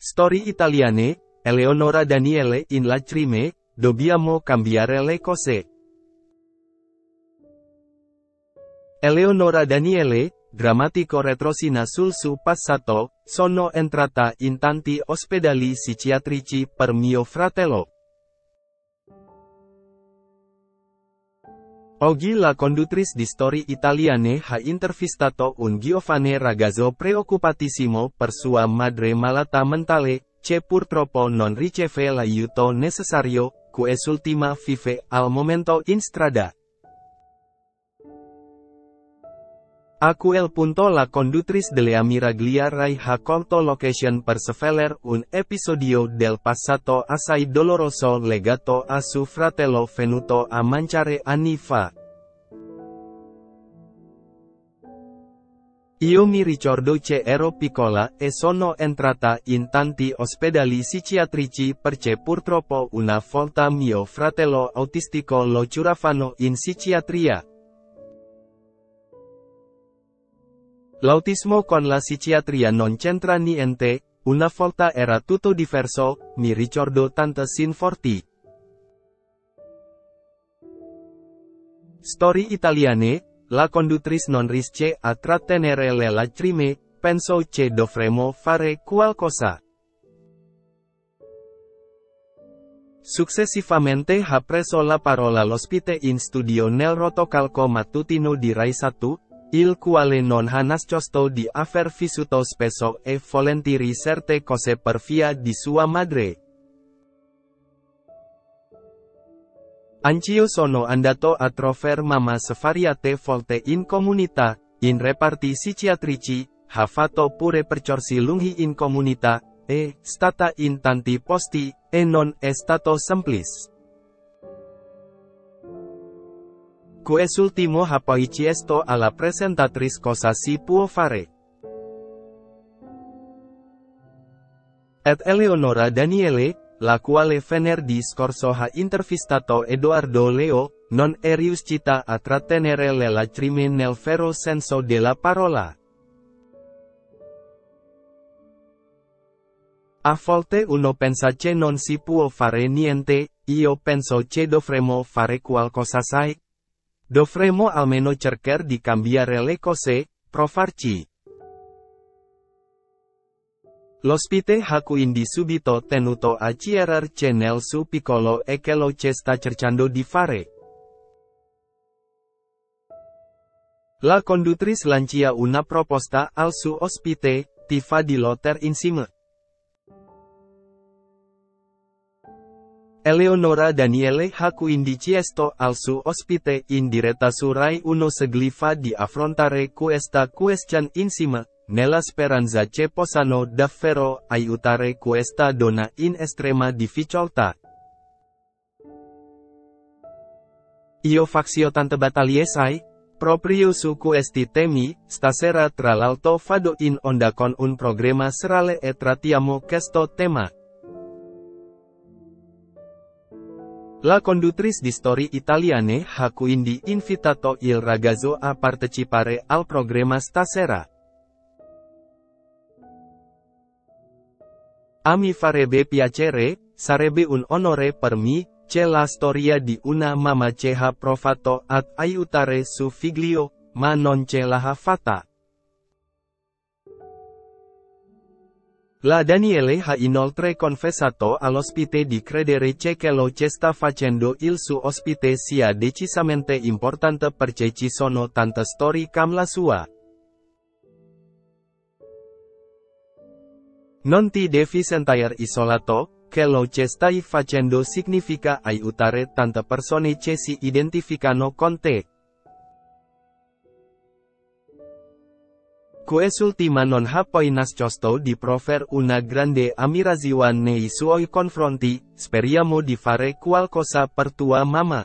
Storie italiane, Eleonora Daniele in lacrime, dobbiamo cambiare le cose. Eleonora Daniele, drammatico retrosina sul suo passato, sono entrata in tanti ospedali psichiatrici per mio fratello. Oggi la conduttrice di storie italiane ha intervistato un giovane ragazzo preoccupatissimo per sua madre malata mentale, che purtroppo non riceve l'aiuto necessario, quest'ultima vive al momento in strada. A quel punto la conduttrice delle Amiraglia Rai ha colto location per svelare un episodio del passato assai doloroso legato a suo fratello venuto a mancare anni fa. Io mi ricordo che ero piccola e sono entrata in tanti ospedali psichiatrici perché purtroppo una volta mio fratello autistico lo giuravano in psichiatria. L'autismo con la psichiatria non c'entra niente, una volta era tutto diverso, mi ricordo tante sin forti. Storie italiane, la conduttrice non riesce a trattenere le lacrime, penso che dovremmo fare qualcosa. Successivamente ha preso la parola l'ospite in studio nel rotocalco mattutino di Rai 1, Il quale non ha nascosto di aver vissuto spesso e volentieri certe cose per via di sua madre. Anch'io sono andato a trover mamma svariate volte in comunità, in reparti psichiatrici, ha fatto pure percorsi lunghi in comunità, è stata in tanti posti, e non è stato semplice. Quest'ultimo ha poi chiesto alla presentatrice cosa si può fare. Ed Eleonora Daniele, la quale venerdì scorso ha intervistato Edoardo Leo, non è riuscita a trattenere le lacrime nel vero senso della parola. A volte uno pensa che non si può fare niente, io penso che dovremmo fare qualcosa sai, Dovremmo almeno cercare di cambiare le cose, provarci. L'ospite ha quindi subito tenuto a chiararci nel suo piccolo e che lo che sta cercando di fare. La conduttrice lancia una proposta al suo ospite, ti fa di lotter insieme. Eleonora Daniele ha quindi chiesto al suo ospite in diretta su Rai 1 Seglifa di affrontare questa question insieme, nella speranza che possano davvero aiutare questa donna in estrema difficoltà. Io faccio tante battaglie sai? Proprio su questi temi, stasera tra l'alto fado in onda con un programma serale e trattiamo questo tema. La conduttrice di storie italiane ha quindi invitato il ragazzo a partecipare al programma stasera. A mi farebbe piacere, sarebbe un onore per me, c'è la storia di una mamma che ha provato ad aiutare suo figlio, ma non ce l'ha fatta. La Daniele ha inoltre confessato all'ospite di credere che quello che sta facendo il suo ospite sia decisamente importante perché ci sono tante storie come la sua. Non ti devi sentire isolato, quello che stai facendo significa aiutare tante persone che si identificano con te. Quest'ultima non ha poi nascosto di prover una grande ammirazione nei suoi confronti, speriamo di fare qualcosa per tua mamma.